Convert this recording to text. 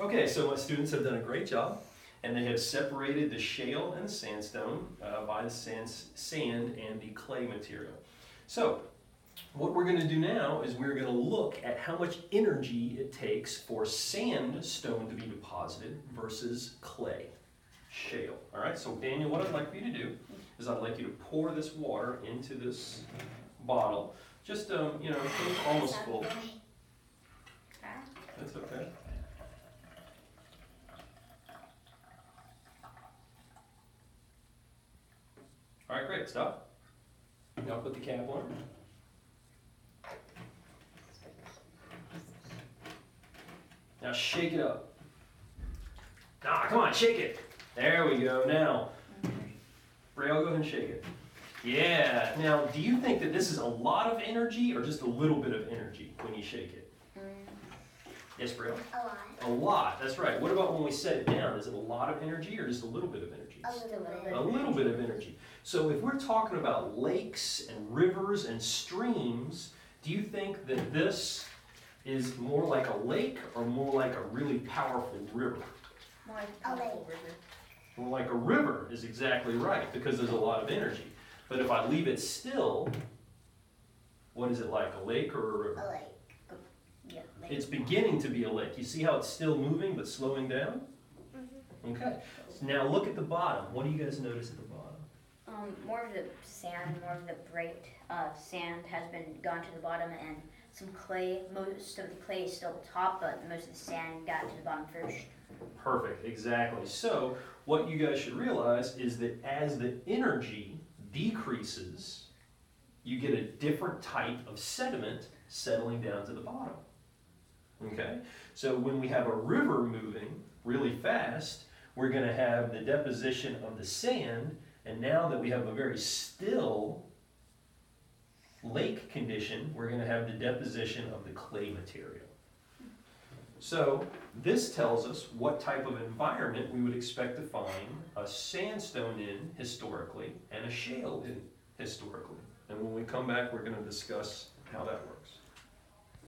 Okay, so my students have done a great job, and they have separated the shale and the sandstone uh, by the sand, sand and the clay material. So, what we're going to do now is we're going to look at how much energy it takes for sandstone to be deposited versus clay, shale. All right, so Daniel, what I'd like for you to do is I'd like you to pour this water into this bottle. Just, um, you know, almost full. That's okay. All right, great, stop. Now put the cap on. Now shake it up. Ah, come on, shake it. There we go. Now, Braille, go ahead and shake it. Yeah. Now, do you think that this is a lot of energy or just a little bit of energy when you shake it? Yes, Braille? A lot. A lot, that's right. What about when we set it down? Is it a lot of energy or just a little bit of energy? A little bit. A little bit of energy. So if we're talking about lakes and rivers and streams, do you think that this is more like a lake or more like a really powerful river? More like A a powerful lake. river. More like a river is exactly right because there's a lot of energy. But if I leave it still, what is it like, a lake or a river? A lake. Yeah. Like, It's beginning to be a lake. You see how it's still moving but slowing down? Okay. So now look at the bottom. What do you guys notice at the bottom? um, more of the sand, more of the bright uh, sand has been gone to the bottom, and some clay. Most of the clay is still at the top, but most of the sand got to the bottom first. Perfect, exactly. So, what you guys should realize is that as the energy decreases, you get a different type of sediment settling down to the bottom. Okay? So, when we have a river moving really fast, we're going to have the deposition of the sand, and now that we have a very still lake condition, we're going to have the deposition of the clay material. So, this tells us what type of environment we would expect to find a sandstone in historically and a shale in historically. And when we come back, we're going to discuss how that works.